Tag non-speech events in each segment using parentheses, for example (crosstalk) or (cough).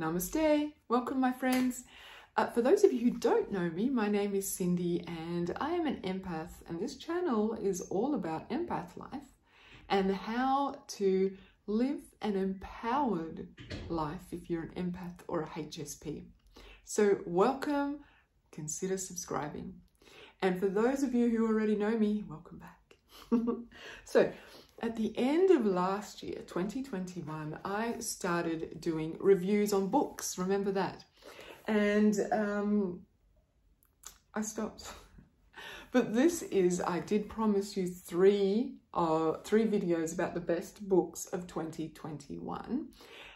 Namaste. Welcome, my friends. Uh, for those of you who don't know me, my name is Cindy and I am an empath, and this channel is all about empath life and how to live an empowered life if you're an empath or a HSP. So, welcome, consider subscribing. And for those of you who already know me, welcome back. (laughs) so, at the end of last year, 2021, I started doing reviews on books. Remember that? And um, I stopped. (laughs) But this is, I did promise you three, uh, three videos about the best books of 2021.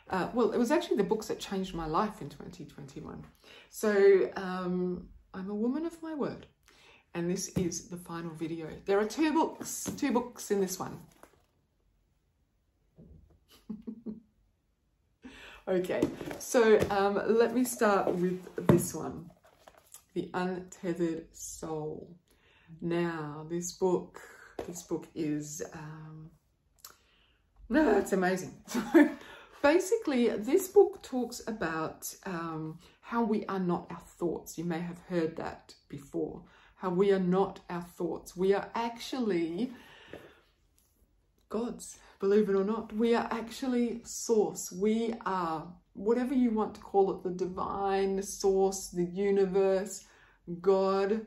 Uh, well, it was actually the books that changed my life in 2021. So um, I'm a woman of my word. And this is the final video. There are two books, two books in this one. Okay, so um, let me start with this one, The Untethered Soul. Now, this book, this book is, um, no, it's amazing. So (laughs) basically, this book talks about um, how we are not our thoughts. You may have heard that before. How we are not our thoughts. We are actually gods, believe it or not. We are actually source. We are, whatever you want to call it, the divine source, the universe, God,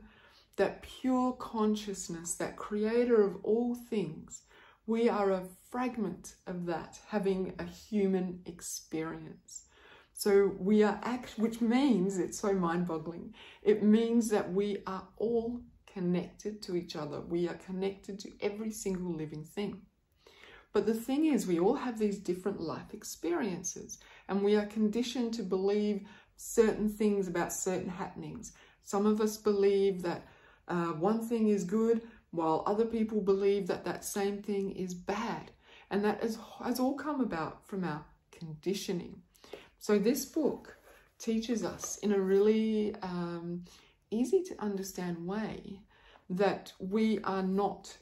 that pure consciousness, that creator of all things. We are a fragment of that, having a human experience. So we are act, which means it's so mind-boggling. It means that we are all connected to each other. We are connected to every single living thing. But the thing is, we all have these different life experiences, and we are conditioned to believe certain things about certain happenings. Some of us believe that uh, one thing is good, while other people believe that that same thing is bad. And that has, all come about from our conditioning. So this book teaches us in a really um, easy to understand way that we are not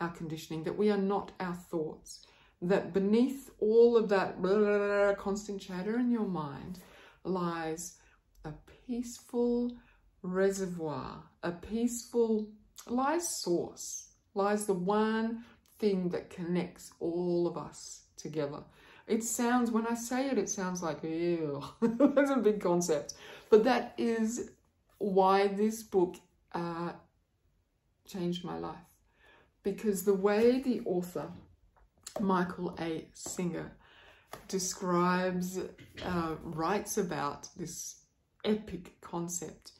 our conditioning, that we are not our thoughts, that beneath all of that blah, blah, blah, constant chatter in your mind lies a peaceful reservoir, a peaceful, lies source, lies the one thing that connects all of us together. It sounds, when I say it, it sounds like, ew, (laughs) that's a big concept. But that is why this book uh, changed my life because the way the author, Michael A. Singer, describes, uh, writes about this epic concept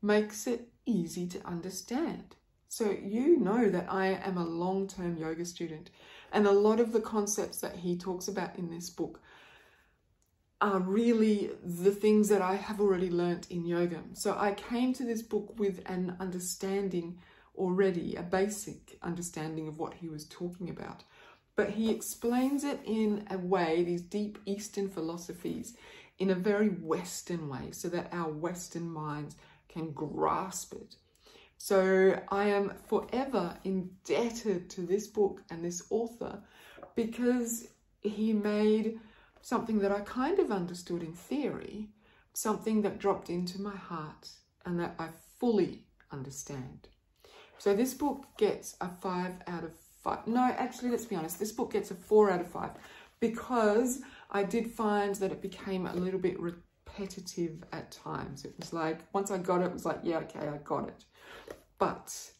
makes it easy to understand. So you know that I am a long-term yoga student and a lot of the concepts that he talks about in this book are really the things that I have already learnt in yoga. So I came to this book with an understanding already a basic understanding of what he was talking about. But he explains it in a way, these deep Eastern philosophies, in a very Western way, so that our Western minds can grasp it. So I am forever indebted to this book and this author because he made something that I kind of understood in theory, something that dropped into my heart and that I fully understand. So this book gets a five out of five. No, actually, let's be honest. This book gets a four out of five because I did find that it became a little bit repetitive at times. It was like, once I got it, it was like, yeah, okay, I got it. But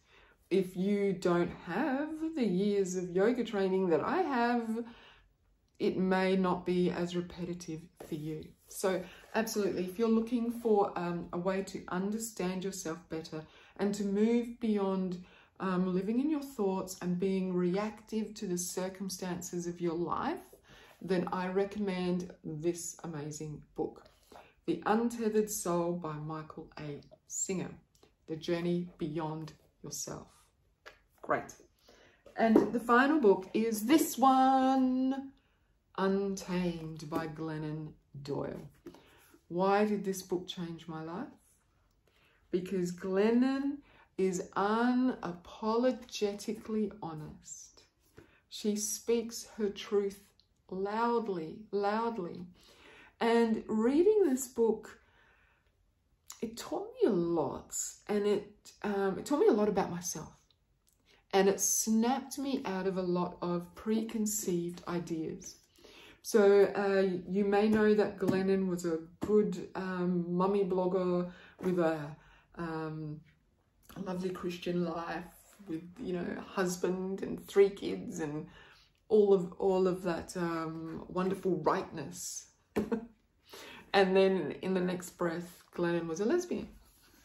if you don't have the years of yoga training that I have, it may not be as repetitive for you. So absolutely, if you're looking for um, a way to understand yourself better, and to move beyond um, living in your thoughts and being reactive to the circumstances of your life, then I recommend this amazing book, The Untethered Soul by Michael A. Singer, The Journey Beyond Yourself. Great. And the final book is this one, Untamed by Glennon Doyle. Why did this book change my life? because Glennon is unapologetically honest. She speaks her truth loudly, loudly. And reading this book, it taught me a lot, and it um, it taught me a lot about myself, and it snapped me out of a lot of preconceived ideas. So uh, you may know that Glennon was a good um, mummy blogger with a, um, lovely Christian life, with you know a husband and three kids and all of all of that um, wonderful rightness. (laughs) and then in the next breath, Glennon was a lesbian.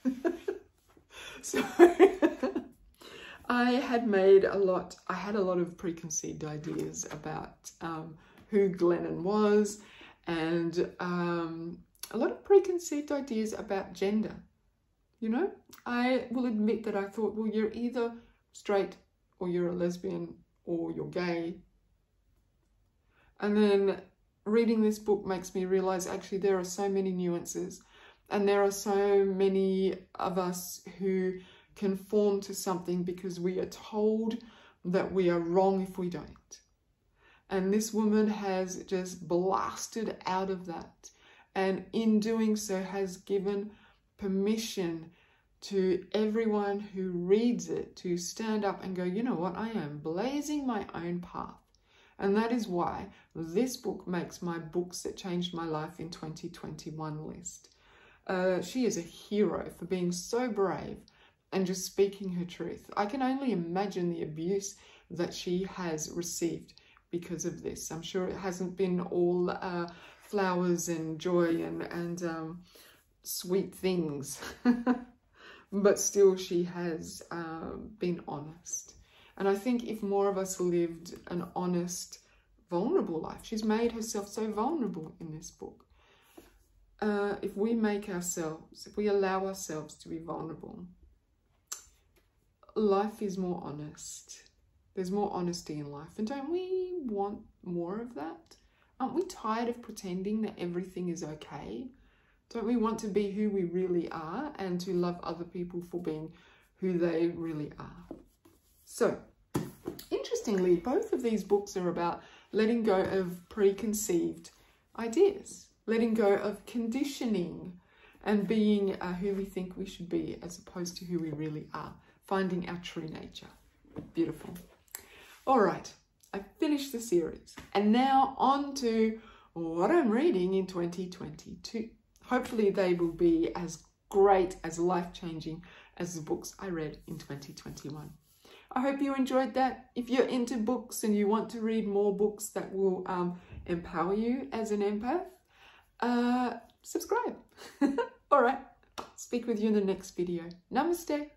(laughs) so (laughs) I had made a lot. I had a lot of preconceived ideas about um, who Glennon was, and um, a lot of preconceived ideas about gender. You know, I will admit that I thought, well, you're either straight or you're a lesbian or you're gay. And then reading this book makes me realize actually there are so many nuances and there are so many of us who conform to something because we are told that we are wrong if we don't. And this woman has just blasted out of that. And in doing so, has given permission to everyone who reads it to stand up and go, you know what, I am blazing my own path. And that is why this book makes my books that changed my life in 2021 list. Uh, she is a hero for being so brave and just speaking her truth. I can only imagine the abuse that she has received because of this. I'm sure it hasn't been all uh, flowers and joy and, and um, sweet things. (laughs) but still she has um, been honest. And I think if more of us lived an honest, vulnerable life, she's made herself so vulnerable in this book. Uh, if we make ourselves, if we allow ourselves to be vulnerable, life is more honest. There's more honesty in life. And don't we want more of that? Aren't we tired of pretending that everything is okay? Don't we want to be who we really are and to love other people for being who they really are? So, interestingly, both of these books are about letting go of preconceived ideas, letting go of conditioning, and being uh, who we think we should be as opposed to who we really are, finding our true nature. Beautiful. All right, I finished the series, and now on to what I'm reading in 2022. Hopefully, they will be as great, as life changing as the books I read in 2021. I hope you enjoyed that. If you're into books and you want to read more books that will um, empower you as an empath, uh, subscribe. (laughs) All right, speak with you in the next video. Namaste.